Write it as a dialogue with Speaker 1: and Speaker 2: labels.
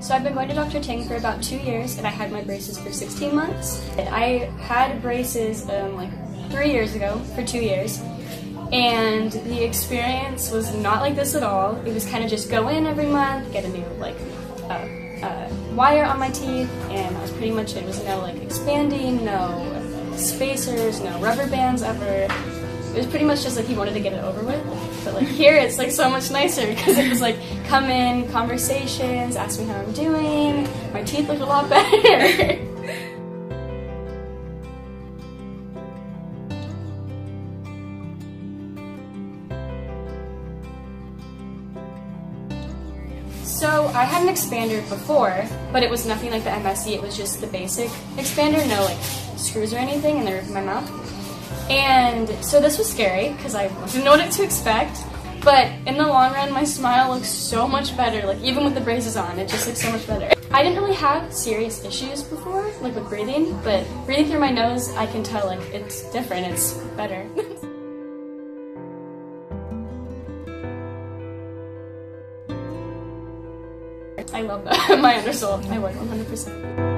Speaker 1: So I've been going to Dr. Ting for about two years, and I had my braces for 16 months. I had braces um, like three years ago for two years, and the experience was not like this at all. It was kind of just go in every month, get a new like uh, uh, wire on my teeth, and that was pretty much it. It was no like expanding, no spacers, no rubber bands ever. It was pretty much just like he wanted to get it over with. But like here, it's like so much nicer because it was like come in, conversations, ask me how I'm doing. My teeth look a lot better. So I had an expander before, but it was nothing like the MSE. It was just the basic expander, no like screws or anything in the roof of my mouth. And so this was scary because I didn't know what to expect. But in the long run, my smile looks so much better. Like even with the braces on, it just looks so much better. I didn't really have serious issues before, like with breathing, but breathing through my nose, I can tell like it's different. It's better. I love that. my undersoul. I would 100%.